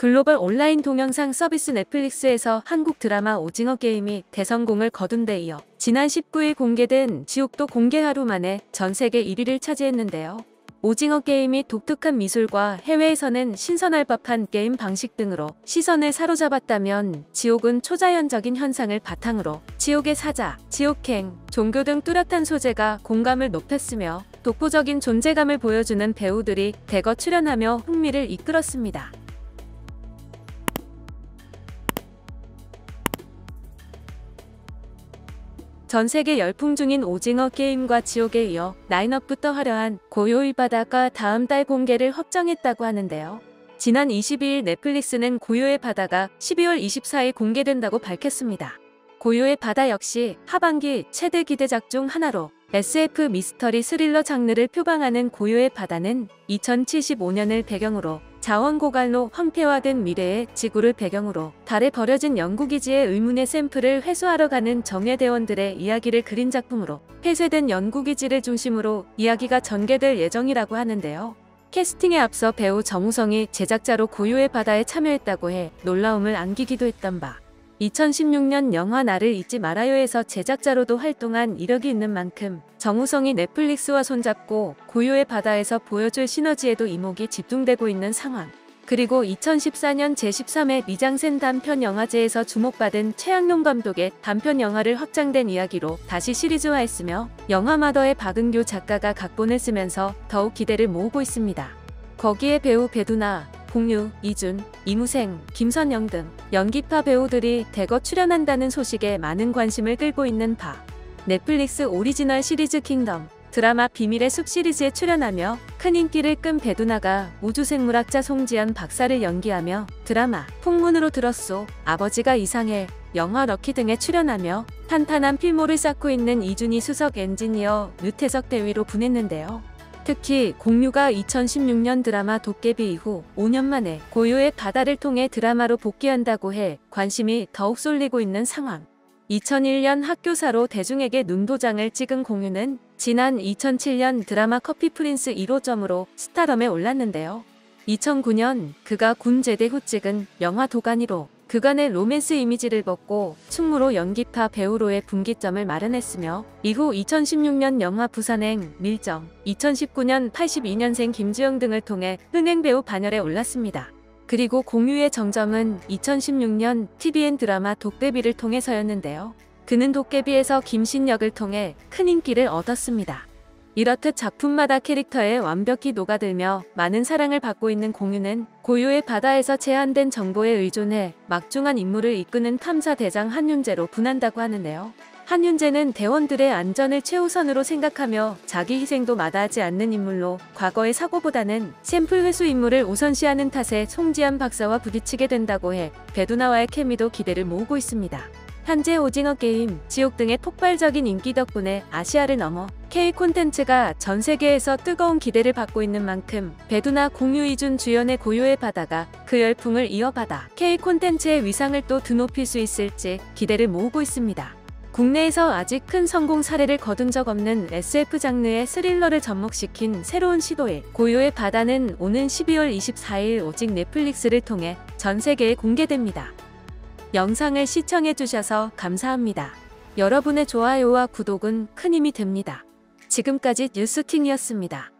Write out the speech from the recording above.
글로벌 온라인 동영상 서비스 넷플릭스에서 한국 드라마 오징어 게임이 대성공을 거둔 데 이어 지난 19일 공개된 지옥도 공개 하루 만에 전 세계 1위를 차지했는데요. 오징어 게임이 독특한 미술과 해외에서는 신선할 법한 게임 방식 등으로 시선을 사로잡았다면 지옥은 초자연적인 현상을 바탕으로 지옥의 사자, 지옥행, 종교 등 뚜렷한 소재가 공감을 높였으며 독보적인 존재감을 보여주는 배우들이 대거 출연하며 흥미를 이끌었습니다. 전 세계 열풍 중인 오징어 게임과 지옥에 이어 라인업부터 화려한 고요의 바다가 다음 달 공개를 확정했다고 하는데요. 지난 22일 넷플릭스는 고요의 바다가 12월 24일 공개된다고 밝혔습니다. 고요의 바다 역시 하반기 최대 기대작 중 하나로 SF 미스터리 스릴러 장르를 표방하는 고요의 바다는 2075년을 배경으로 자원고갈로 황폐화된 미래의 지구를 배경으로 달에 버려진 연구기지의 의문의 샘플을 회수하러 가는 정예대원들의 이야기를 그린 작품으로 폐쇄된 연구기지를 중심으로 이야기가 전개될 예정이라고 하는데요. 캐스팅에 앞서 배우 정우성이 제작자로 고요의 바다에 참여했다고 해 놀라움을 안기기도 했던 바 2016년 영화 나를 잊지 말아요에서 제작자로도 활동한 이력이 있는 만큼 정우성이 넷플릭스와 손잡고 고요의 바다에서 보여줄 시너지에도 이목이 집중되고 있는 상황. 그리고 2014년 제13회 미장센 단편 영화제에서 주목받은 최양룡 감독의 단편 영화를 확장된 이야기로 다시 시리즈화했으며 영화 마더의 박은교 작가가 각본을 쓰면서 더욱 기대를 모으고 있습니다. 거기에 배우 배두나, 공유, 이준, 이무생, 김선영 등 연기파 배우들이 대거 출연한다는 소식에 많은 관심을 끌고 있는 바. 넷플릭스 오리지널 시리즈 킹덤, 드라마 비밀의 숲 시리즈에 출연하며 큰 인기를 끈 배두나가 우주생물학자 송지안 박사를 연기하며 드라마 풍문으로 들었소, 아버지가 이상해, 영화 럭키 등에 출연하며 탄탄한 필모를 쌓고 있는 이준이 수석 엔지니어 류태석 대위로 분했는데요. 특히 공유가 2016년 드라마 도깨비 이후 5년 만에 고요의 바다를 통해 드라마로 복귀한다고 해 관심이 더욱 쏠리고 있는 상황. 2001년 학교4로 대중에게 눈도장을 찍은 공유는 지난 2007년 드라마 커피 프린스 1호점으로 스타덤에 올랐는데요. 2009년 그가 군 제대 후 찍은 영화 도가니로 그간의 로맨스 이미지를 벗고 충무로 연기파 배우로의 분기점을 마련했으며 이후 2016년 영화 부산행, 밀정, 2019년 82년생 김지영 등을 통해 흥행 배우 반열에 올랐습니다. 그리고 공유의 정점은 2016년 TVN 드라마 독대비를 통해서였는데요. 그는 도깨비에서 김신 역을 통해 큰 인기를 얻었습니다. 이렇듯 작품마다 캐릭터에 완벽히 녹아들며 많은 사랑을 받고 있는 공유는 고유의 바다에서 제한된 정보에 의존해 막중한 임무를 이끄는 탐사 대장 한윤재로 분한다고 하는데요. 한윤재는 대원들의 안전을 최우선으로 생각하며 자기 희생도 마다하지 않는 인물로 과거의 사고보다는 샘플 회수 임무를 우선시하는 탓에 송지한 박사와 부딪히게 된다고 해 배두나와의 케미도 기대를 모으고 있습니다. 현재 오징어 게임, 지옥 등의 폭발적인 인기 덕분에 아시아를 넘어 K 콘텐츠가 전 세계에서 뜨거운 기대를 받고 있는 만큼 배두나 공유 이준 주연의 고요의 바다가 그 열풍을 이어받아 K 콘텐츠의 위상을 또 드높일 수 있을지 기대를 모으고 있습니다. 국내에서 아직 큰 성공 사례를 거둔 적 없는 SF 장르의 스릴러를 접목시킨 새로운 시도에 고요의 바다는 오는 12월 24일 오직 넷플릭스를 통해 전 세계에 공개됩니다. 영상을 시청해주셔서 감사합니다. 여러분의 좋아요와 구독은 큰 힘이 됩니다. 지금까지 뉴스킹이었습니다.